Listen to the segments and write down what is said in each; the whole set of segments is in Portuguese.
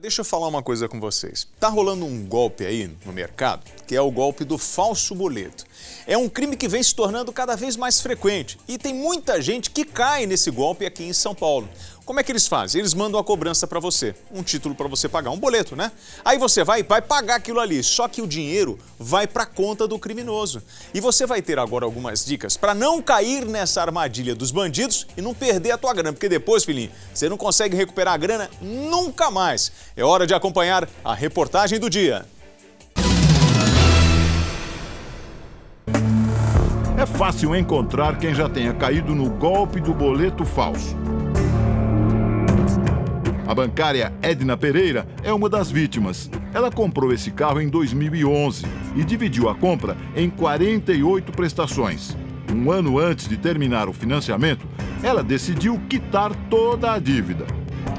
Deixa eu falar uma coisa com vocês. Tá rolando um golpe aí no mercado, que é o golpe do falso boleto. É um crime que vem se tornando cada vez mais frequente e tem muita gente que cai nesse golpe aqui em São Paulo. Como é que eles fazem? Eles mandam a cobrança para você, um título para você pagar, um boleto, né? Aí você vai vai pagar aquilo ali, só que o dinheiro vai para conta do criminoso. E você vai ter agora algumas dicas para não cair nessa armadilha dos bandidos e não perder a tua grana, porque depois, filhinho, você não consegue recuperar a grana nunca mais. É hora de acompanhar a reportagem do dia. É fácil encontrar quem já tenha caído no golpe do boleto falso. A bancária Edna Pereira é uma das vítimas. Ela comprou esse carro em 2011 e dividiu a compra em 48 prestações. Um ano antes de terminar o financiamento, ela decidiu quitar toda a dívida.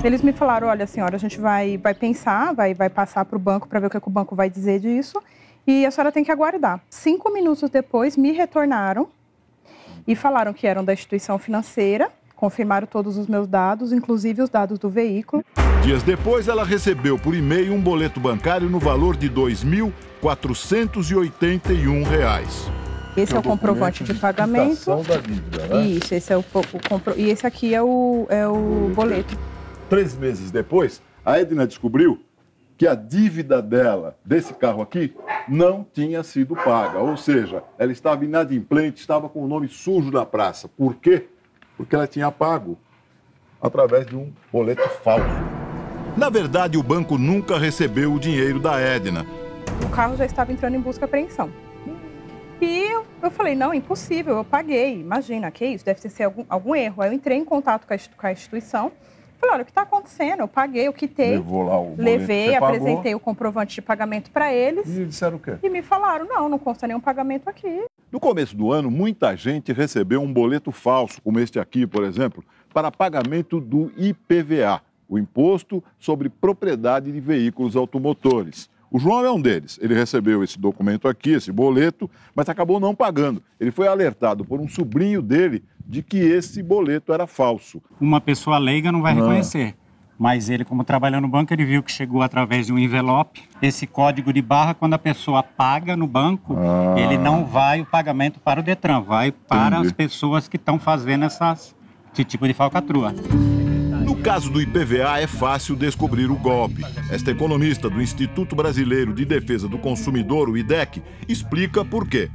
Eles me falaram: olha, senhora, a gente vai, vai pensar, vai, vai passar para o banco para ver o que, que o banco vai dizer disso e a senhora tem que aguardar. Cinco minutos depois, me retornaram e falaram que eram da instituição financeira confirmaram todos os meus dados, inclusive os dados do veículo. Dias depois, ela recebeu por e-mail um boleto bancário no valor de R$ 2.481. Esse é o comprovante de, de pagamento. Da dívida, né? Isso, esse é o, o compro... e esse aqui é o, é o boleto. Três meses depois, a Edna descobriu que a dívida dela, desse carro aqui, não tinha sido paga. Ou seja, ela estava inadimplente, estava com o nome sujo na praça. Por quê? Porque ela tinha pago através de um boleto falso. Na verdade, o banco nunca recebeu o dinheiro da Edna. O carro já estava entrando em busca e apreensão. E eu, eu, falei, não, impossível, eu paguei. Imagina, que isso? Deve ser algum, algum erro. Aí eu entrei em contato com a, com a instituição. Falei, olha, o que está acontecendo? Eu paguei, eu quitei. Levou lá o Levei, apresentei o comprovante de pagamento para eles. E disseram o quê? E me falaram, não, não consta nenhum pagamento aqui. No começo do ano, muita gente recebeu um boleto falso, como este aqui, por exemplo, para pagamento do IPVA, o Imposto sobre Propriedade de Veículos Automotores. O João é um deles. Ele recebeu esse documento aqui, esse boleto, mas acabou não pagando. Ele foi alertado por um sobrinho dele de que esse boleto era falso. Uma pessoa leiga não vai ah. reconhecer mas ele, como trabalhou no banco, ele viu que chegou através de um envelope. Esse código de barra, quando a pessoa paga no banco, ah. ele não vai o pagamento para o Detran, vai para Entendi. as pessoas que estão fazendo essas, esse tipo de falcatrua. No caso do IPVA, é fácil descobrir o golpe. Esta economista do Instituto Brasileiro de Defesa do Consumidor, o IDEC, explica por quê.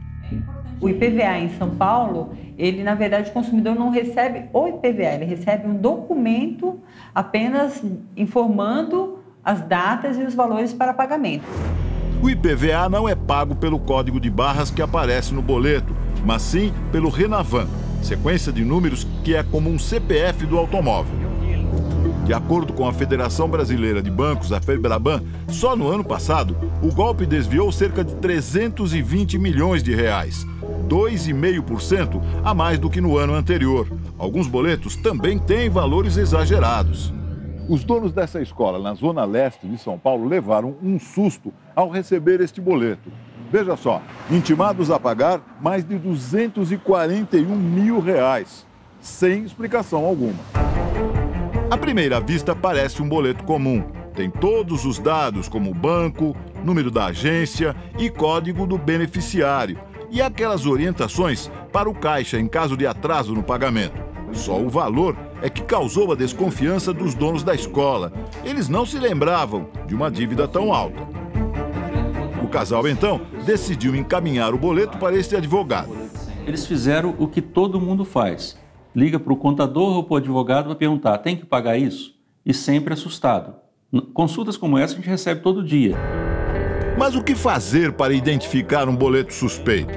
O IPVA em São Paulo, ele na verdade o consumidor não recebe o IPVA, ele recebe um documento apenas informando as datas e os valores para pagamento. O IPVA não é pago pelo código de barras que aparece no boleto, mas sim pelo Renavan, sequência de números que é como um CPF do automóvel. De acordo com a Federação Brasileira de Bancos, a FEBRABAN, só no ano passado, o golpe desviou cerca de 320 milhões de reais. 2,5% a mais do que no ano anterior. Alguns boletos também têm valores exagerados. Os donos dessa escola na zona leste de São Paulo levaram um susto ao receber este boleto. Veja só, intimados a pagar mais de 241 mil reais, sem explicação alguma. À primeira vista, parece um boleto comum. Tem todos os dados, como banco, número da agência e código do beneficiário e aquelas orientações para o caixa em caso de atraso no pagamento. Só o valor é que causou a desconfiança dos donos da escola. Eles não se lembravam de uma dívida tão alta. O casal, então, decidiu encaminhar o boleto para este advogado. Eles fizeram o que todo mundo faz. Liga para o contador ou para o advogado para perguntar: tem que pagar isso? E sempre assustado. Consultas como essa a gente recebe todo dia. Mas o que fazer para identificar um boleto suspeito?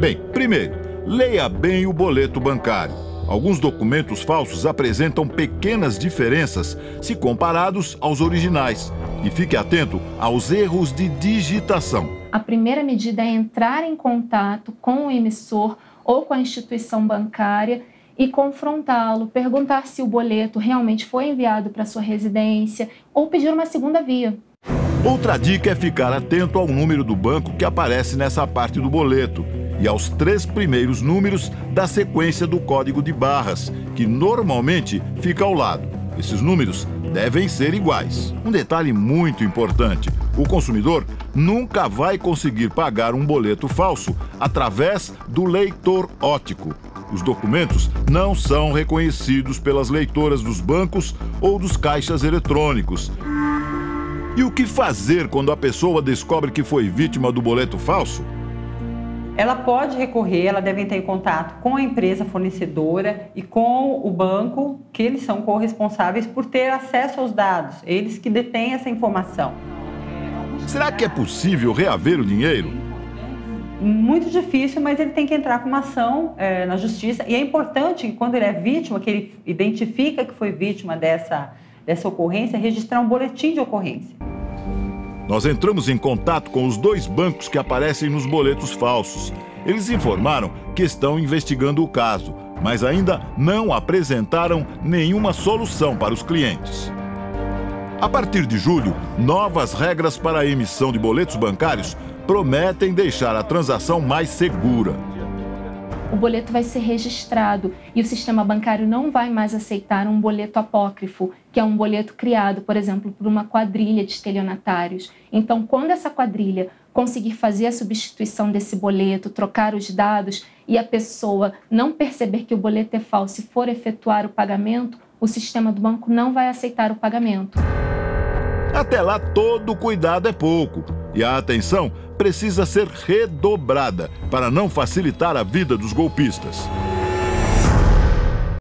Bem, primeiro, leia bem o boleto bancário. Alguns documentos falsos apresentam pequenas diferenças se comparados aos originais. E fique atento aos erros de digitação. A primeira medida é entrar em contato com o emissor ou com a instituição bancária e confrontá-lo, perguntar se o boleto realmente foi enviado para sua residência ou pedir uma segunda via. Outra dica é ficar atento ao número do banco que aparece nessa parte do boleto e aos três primeiros números da sequência do código de barras, que normalmente fica ao lado. Esses números devem ser iguais. Um detalhe muito importante: o consumidor nunca vai conseguir pagar um boleto falso através do leitor ótico. Os documentos não são reconhecidos pelas leitoras dos bancos ou dos caixas eletrônicos. E o que fazer quando a pessoa descobre que foi vítima do boleto falso? ela pode recorrer, ela deve entrar em contato com a empresa fornecedora e com o banco, que eles são corresponsáveis por ter acesso aos dados, eles que detêm essa informação. Será que é possível reaver o dinheiro? Muito difícil, mas ele tem que entrar com uma ação é, na justiça. E é importante que, quando ele é vítima, que ele identifica que foi vítima dessa, dessa ocorrência, registrar um boletim de ocorrência. Nós entramos em contato com os dois bancos que aparecem nos boletos falsos. Eles informaram que estão investigando o caso, mas ainda não apresentaram nenhuma solução para os clientes. A partir de julho, novas regras para a emissão de boletos bancários prometem deixar a transação mais segura o boleto vai ser registrado e o sistema bancário não vai mais aceitar um boleto apócrifo, que é um boleto criado, por exemplo, por uma quadrilha de estelionatários. Então, quando essa quadrilha conseguir fazer a substituição desse boleto, trocar os dados e a pessoa não perceber que o boleto é falso e for efetuar o pagamento, o sistema do banco não vai aceitar o pagamento. Até lá, todo cuidado é pouco. E a atenção precisa ser redobrada para não facilitar a vida dos golpistas.